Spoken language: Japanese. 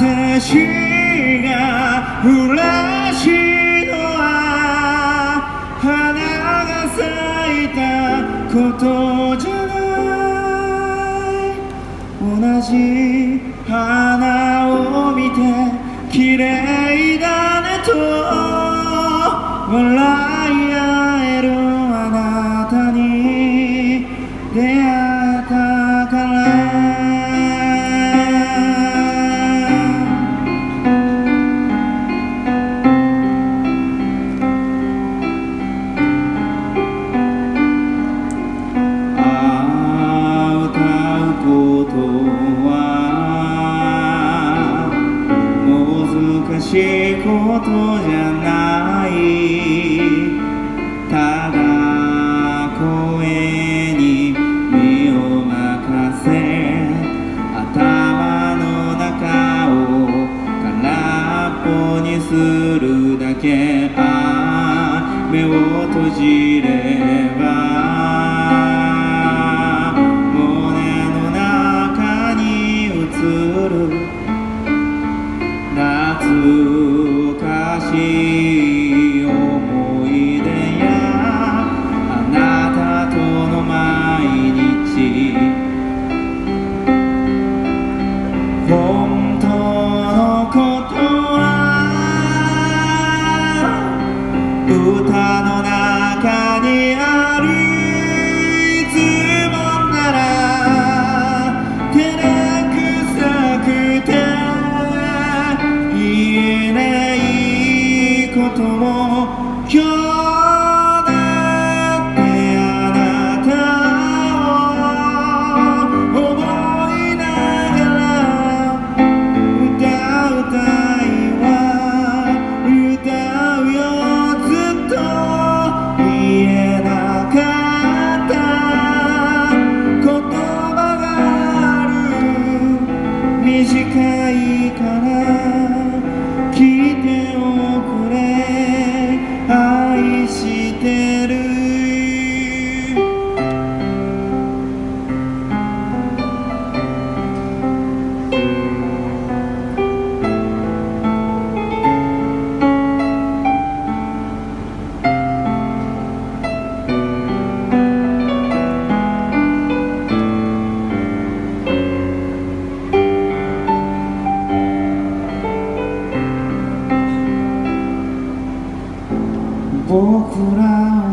私がフラッシュ花が咲いたことじゃない同じ花を見て綺麗だねと。笑ことじゃないただ声に身を任せ頭の中を空っぽにするだけ。ああ目を閉じれば you. tout mon 僕ら